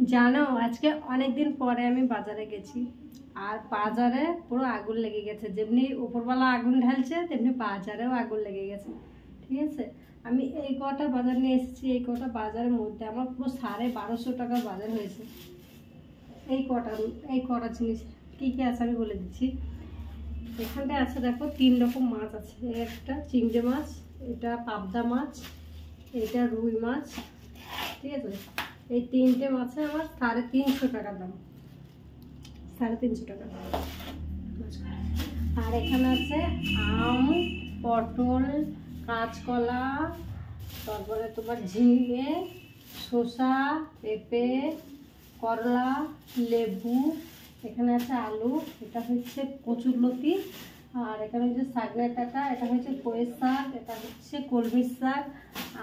জানো, আজকে অনেক দিন পরে আমি বাজারে গেছি। আর বাজারে পুরো আগুন লেগে গেছে। যেমনি উপরবেলা আগুন ঢালছে, তেমনি বাজারেও আগুন লেগে গেছে। ঠিক আছে? আমি এই কটা বাজার নিয়ে এসেছি, এই কটা বাজারের মধ্যে আমার পুরো সাড়ে বারোশো টাকার বাজার হয়েছে। এই কটা এই কটা জিনিস। কী কী আছে আমি বলে দিচ্ছি। এখানটায় আছে দেখো, তিন রকম মাছ আছে। একটা চিংড়ি মাছ, এটা পাবদা মাছ, এটা রুই মাছ। ঠিক আছে? এই তিনটে মাছে আমার সাড়ে তিনশো টাকা দাম। সাড়ে তিনশো টাকা। আর এখানে আছে আম, পটল, কাঁচকলা, তারপরে তোমার ঝিঙে, শসা, পেঁপে, করলা, লেবু, এখানে আছে আলু, এটা হচ্ছে কচুরলতি আর এখানে হচ্ছে শাকের টাকা, এটা হচ্ছে কয়ের শাক, এটা হচ্ছে কলমির শাক,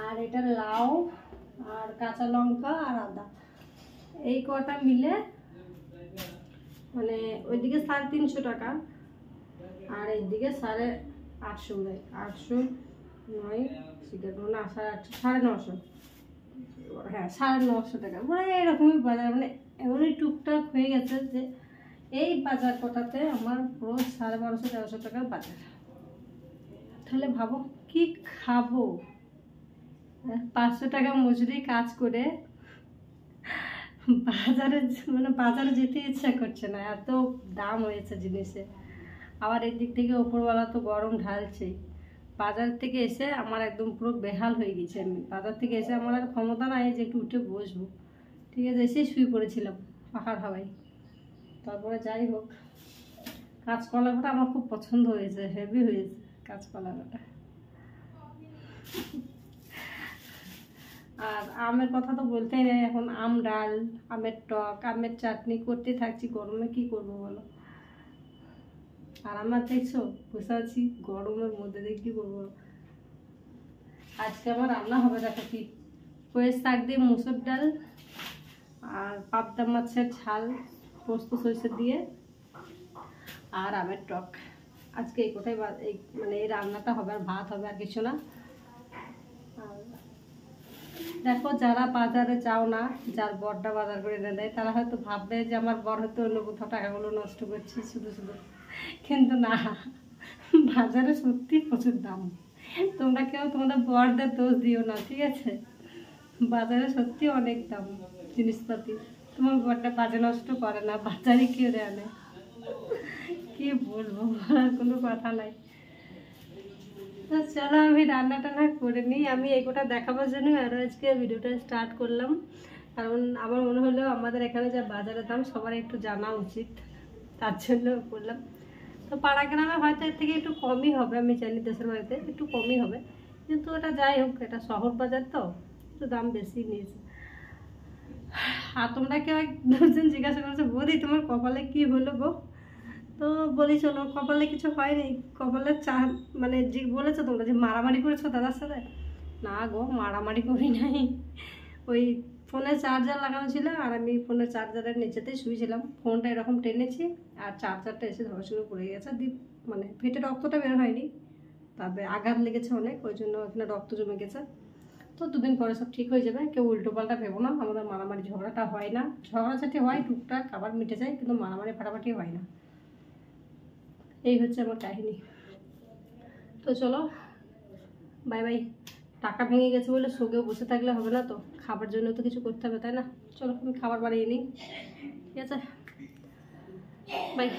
আর এটা লাউ আর কাঁচা লঙ্কা আর আদা। এই কটা মিলে মানে ওইদিকে সাড়ে তিনশো টাকা আর এইদিকে সাড়ে আটশো দেয় আটশো নয় শিকার না, সাড়ে আটশো, সাড়ে নশো। হ্যাঁ সাড়ে নশো টাকা। মানে এরকমই বাজার মানে এমনই টুকটাক হয়ে গেছে যে এই বাজার কটাতে আমার পুরো সাড়ে বারোশো, তেরোশো টাকার বাজার। তাহলে ভাবো কি খাব? পাঁচশো টাকা মজুরি কাজ করে বাজারে মানে বাজারে যেতে ইচ্ছা করছে না, এত দাম হয়েছে জিনিসে। আবার এদিক থেকে ওপরওয়ালা তো গরম ঢালছেই বাজার থেকে এসে আমার একদম পুরো বেহাল হয়ে গেছে আমি। বাজার থেকে এসে আমার আর ক্ষমতা নাই যে একটু উঠে বসবো। ঠিক আছে, এসেই শুয়ে পড়েছিলাম পাহাড় হাওয়ায়। তারপরে যাই হোক, কাঁচকলাটা আমার খুব পছন্দ হয়েছে হেভি হয়েছে কাঁচকলাটা। আর আমের কথা তো বলতেই নেই, এখন আম, ডাল, আমের টক, আমের চাটনি করতে থাকছি, গরমে কি করব বলো? আর আমার দেখছ, বসে আছি, গরমের মধ্যে দিয়ে কী করব? আজকে আমার রান্না হবে, দেখো কি। কয়ের শাক দিয়ে মুসুর ডাল আর পাবদা মাছের ঝাল, পোস্ত সরিষা দিয়ে আর আমের টক। আজকে এই কোথায় এই মানে এই রান্নাটা হবে আর ভাত হবে আর কিছু না। আর দেখো যারা বাজারে যাও না, যার বরটা বাজার করে এনে দেয়, তারা হয়তো ভাববে যে আমার বর হয়তো অন্য কোথাও টাকাগুলো নষ্ট করছি, শুধু শুধু। কিন্তু না, বাজারে সত্যি প্রচুর দাম। তোমরা কেউ তোমাদের বরদের দোষ দিও না, ঠিক আছে? বাজারে সত্যি অনেক দাম জিনিসপাতি। তোমার বরটা বাজে নষ্ট করে না, বাজারে কেউ দেয় না। কি বলব, বলার কোনো কথা নাই। চলো আমি রান্না টান্না করে নিই। আমি এগোটা দেখাবার জন্য আরও আজকে ভিডিওটা স্টার্ট করলাম। কারণ আমার মনে হলো আমাদের এখানে যা বাজারের দাম সবার একটু জানা উচিত। তার জন্য করলাম তো পাড়া গ্রামে হয়তো এর থেকে একটু কমই হবে, আমি জানি দেশের বাড়িতে একটু কমই হবে। কিন্তু ওটা যাই হোক, এটা শহর বাজার তো, একটু দাম বেশি নিয়েছে। আর তোমরা কেউ এক দুজন জিজ্ঞাসা করছ, বৌদি, তোমার কপালে কি হলো গো? তো বলি শোনো কপালে কিছু হয়নি। কপালে চা মানে যে বলেছ তোমরা যে মারামারি করেছ দাদার সাথে? না গো, মারামারি করি নাই। ওই ফোনে চার্জার লাগানো ছিল আর আমি ফোনের চার্জারের নিচেতেই শুয়েছিলাম। ফোনটা এরকম টেনেছি আর চার্জারটা এসে ধরা শুরু পড়ে গেছে। দিয়ে মানে ফেটে রক্তটা বের হয়নি, তবে আঘাত লেগেছে অনেক, ওই জন্য এখানে রক্ত জমে গেছে। তো দুদিন পরে সব ঠিক হয়ে যাবে, কেউ উল্টো পাল্টা ভেবো না, আমাদের মারামারি ঝগড়াটা হয় না। ঝগড়াঝাটি হয় টুকটাক, আবার মিটে যায়, কিন্তু মারামারি ফাটাফাটি হয় না। এই হচ্ছে আমার কাহিনী। তো চলো বাই বাই টাকা ভেঙে গেছে বলে শোকেও বসে থাকলে হবে না তো, খাবার জন্য তো কিছু করতে হবে, তাই না? চলো, আমি খাবার বানিয়ে নিই। ঠিক আছে? বাই